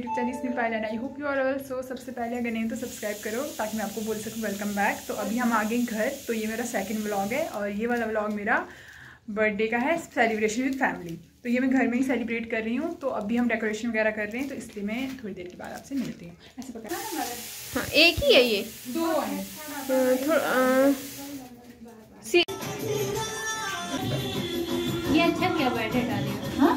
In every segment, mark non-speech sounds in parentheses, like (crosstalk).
YouTube channel इसमें Payal and I hope you are all so सबसे पहले अगर नहीं तो सब्सक्राइब करो ताकि मैं आपको बोल सकूँ वेलकम बैक तो अभी हम आ गए घर तो ये मेरा सेकंड व्लॉग है और ये वाला व्लॉग मेरा बर्थडे का है सेलिब्रेशन विद फैमिली तो ये मैं घर में ही सेलिब्रेट कर रही हूँ तो अभी हम डेकोरेशन वगैरह कर रहे हैं तो इसलिए मैं थोड़ी देर के बाद आपसे मिलती हूँ। ऐसे पकड़ा। हाँ एक ही है ये? दो है। हाँ, ये अच्छा क्या बैठ हटा दिया हाँ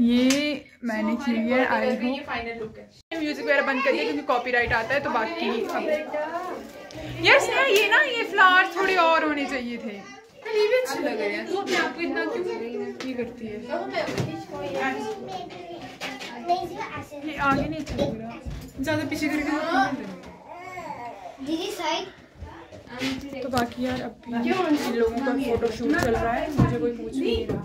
ये मैंने की है आई होप म्यूज़िक वगैरह बंद करिए क्योंकि कॉपीराइट आता है तो बाकी अब यस ना ये ना ये फ्लावर थोड़े और होने चाहिए थे। ये भी अच्छे लग रहे हैं। तू आगे नहीं अच्छा लग रहा। ज़्यादा पीछे करके तो बाकी यार अभी इन लोगों का फ़ोटो शूट चल रहा है मुझे कोई पूछ नहीं रहा।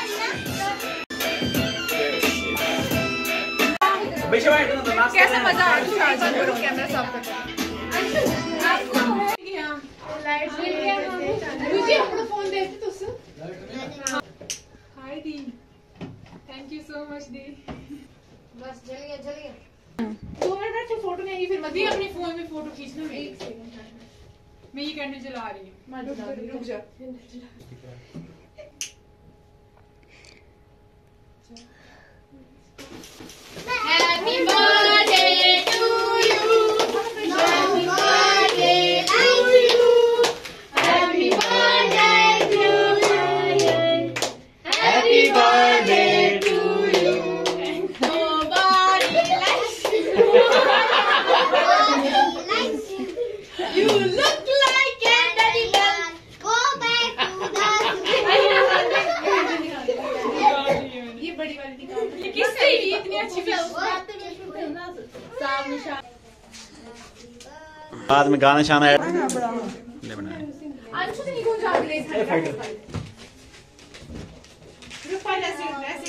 कैसा मज़ा आ रहा है कैमरा साफ़ कर हाय दी थैंक यू सो मच दी बस जल गया जल गया दो मिनट बैठो फ़ोटो नहीं फिर मत अपने फ़ोन में फ़ोटो खींचना मैं एक सेकंड मैं ये करने। चला रही हूँ रुक जा बाद में गाना शाना ऐड ले बनाया अंशु नहीं। कौन जा रही है फाइटर फाइटर ऐसे ऐसे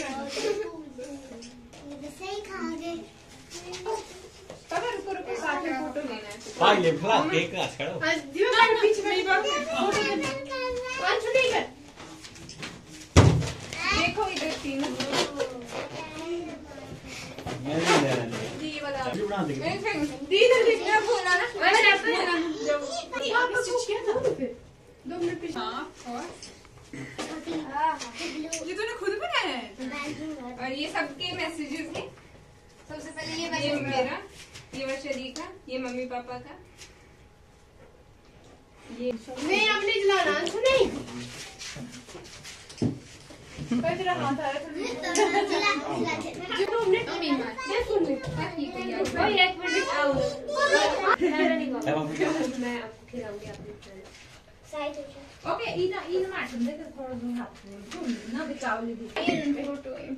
पापा रुको रुको साथ में फ़ोटो लेना है भाई ले खला केक का छड़ो दीवार के पीछे मेरी बात फ़ोटो अंशु नहीं कर देखो इधर तीन मैं नहीं ले रहा दी वाला अभी बना दे दी इधर देख मैं बोला ना मैंने ऐसे बोला आपने स्टिच किया था दो मिनट पीछे हाँ और ये तूने खुद बनाया है और ये सबके मैसेजेस हैं। सबसे पहले ये ये मैसेज मेरा ये वर्षदी का ये मम्मी पापा का। ये नहीं आपने जलाना अंशु नहीं पर तेरा हाथ आ रहा था जो हमने कमी मार ये सुन ले। और एक मिनट आओ। मैं आपको खिलाऊँगी अपने साइड हो ओके इधर इधर मार दे थोड़ा दूर हाथ में। ना बचाओ ले दी। फ़ोटो ए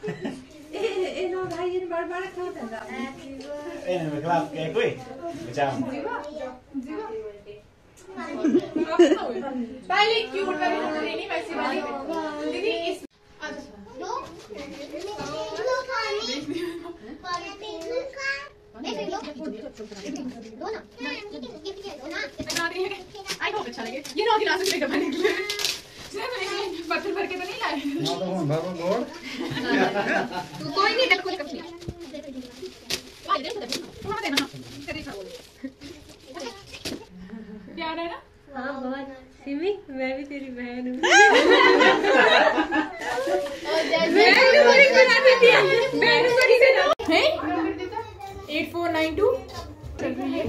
ए नो भाई ये बार बार खा देना ए मैं खला केक कोई बचा पहले क्यूट वाली फ़ोटो लेनी वैसी वाली दीदी इस दो दो पानी पानी नहीं लो दो ना दो ना आई होप अच्छा लगे ये नौ गिलास लेकर बने के लिए पत्थर भर के तो नहीं लाए कोई नहीं देखो कुछ नहीं भाई देखो देखो थोड़ा देना तेरी खा प्यार है ना हाँ बहुत सिमी मैं भी तेरी बहन हूँ एट फोर नाइन टू चल रही है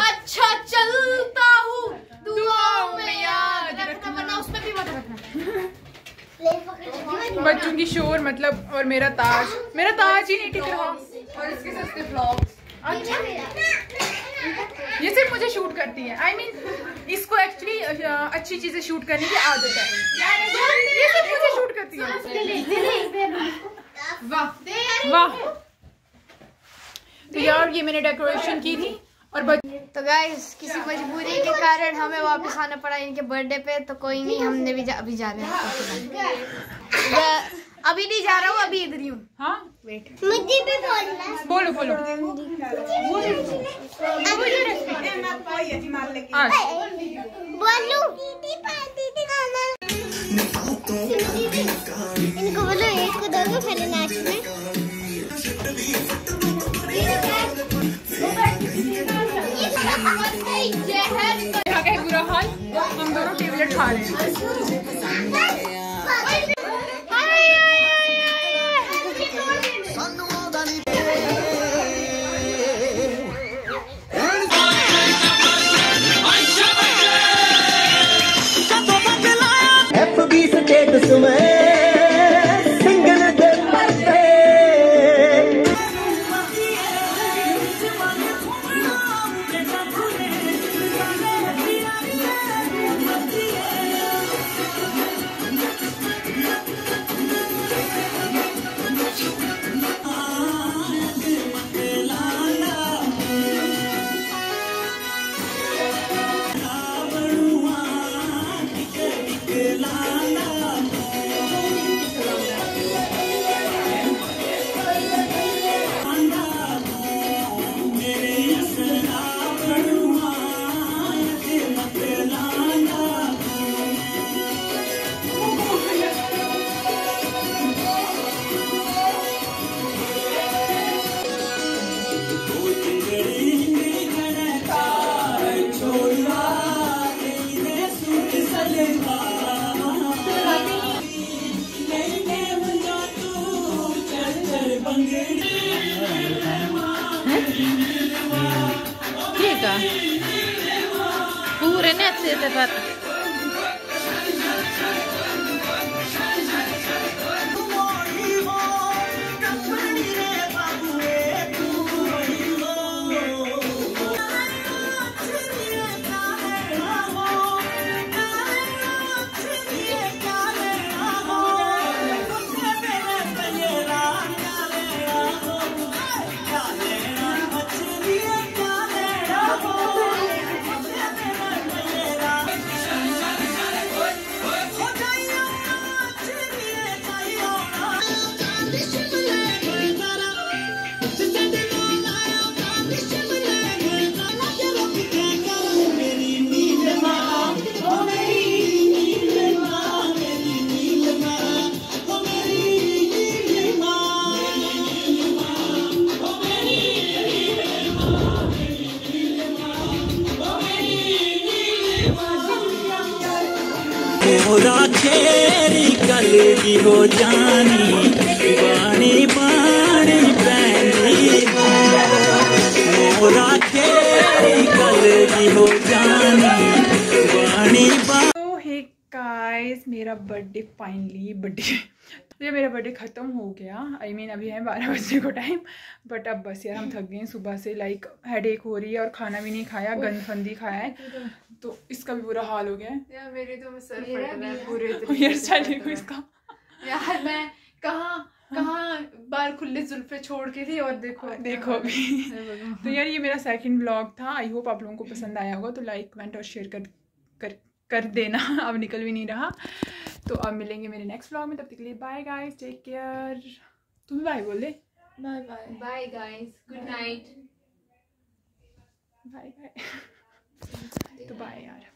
अच्छा चलता हूँ दुआओं में याद रखना वरना उसमें भी मत रखना बच्चों की शोर मतलब और मेरा ताज। मेरा ताज ही नहीं टिक रहा। और इसके सस्ते ब्लॉग्स अच्छा। ये सिर्फ़ मुझे शूट करती है। आई I मीन mean, इसको एक्चुअली अच्छी चीज़ें शूट करने की आदत है। ये सिर्फ़ मुझे शूट करती है। वाह। वाह। तो यार ये मैंने डेकोरेशन की थी। और. तो गाइस किसी मजबूरी के कारण हमें वापस आना पड़ा इनके बर्थडे पे तो कोई नहीं हमने भी जा, अभी जा रहे हैं। अभी नहीं जा रहा हूँ अभी इधर ही हूँ। हाँ? वेट मुझे भी बोलना बोलो बोलो। बोलो बोलू। हम दोनों टेबलेट खा रहे हैं। पूरे खेरी कल दी हो जानी बाणी पैंदी हो मोरा खेरी कल दी हो जानी बाणी बाणी तो गाइस मेरा बर्थडे फाइनली बर्थडे ये मेरा बर्थडे ख़त्म हो गया। आई I मीन mean, अभी है बारह बजे को टाइम बट अब बस यार हम थक गए सुबह से लाइक हेडेक हो रही है और खाना भी नहीं खाया गंद फंदी खाया है। तो इसका भी बुरा हाल हो गया है। यार मेरे तो सर फट रहा है। पूरे हेयर स्टाइल को इसका यार मैं कहाँ कहाँ बाल खुले जुल्फे छोड़ के थी और देखो देखो अभी। (laughs) (laughs) तो यार ये मेरा सेकंड ब्लॉग था। आई होप आप लोगों को पसंद आया होगा। तो लाइक कमेंट और शेयर कर कर कर देना। (laughs) अब निकल भी नहीं रहा। तो अब मिलेंगे मेरे नेक्स्ट ब्लॉग में। तब तक के लिए बाय गाइस टेक केयर तुम भी बाय बोल दे। Bye bye bye guys good night bye bye तो बाय यार